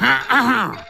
Uh-huh.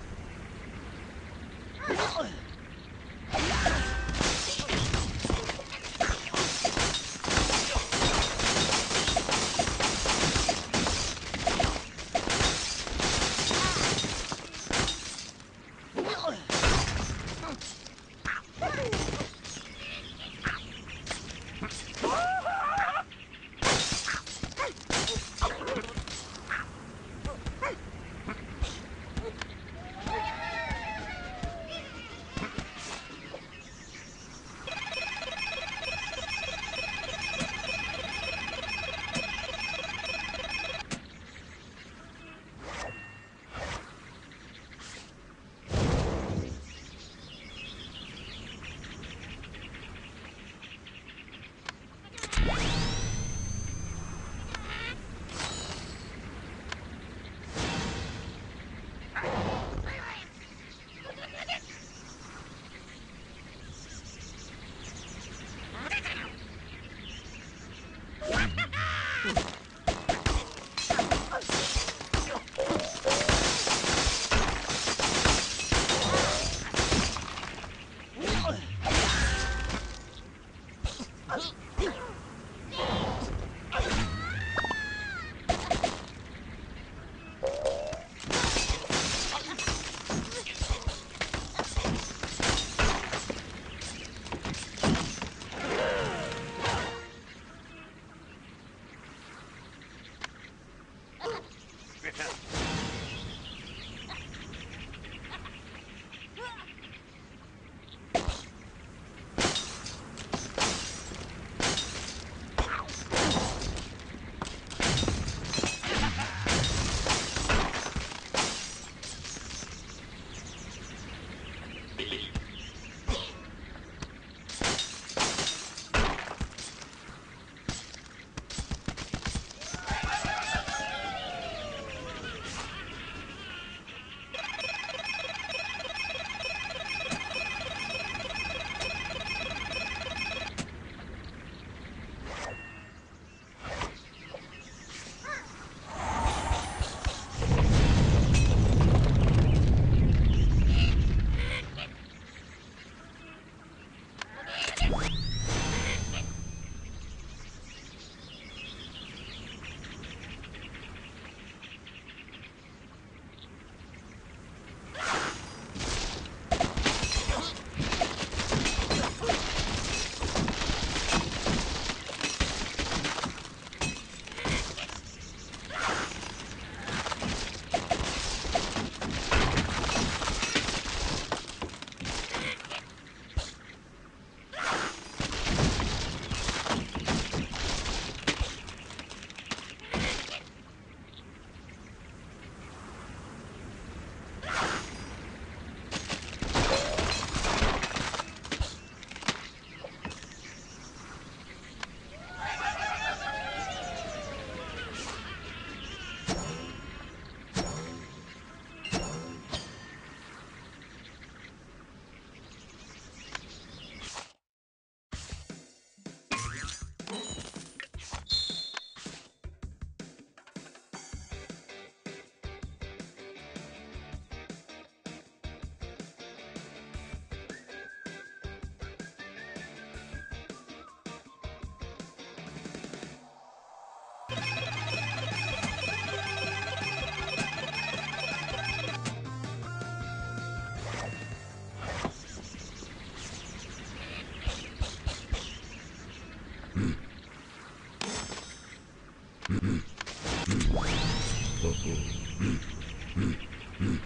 うん。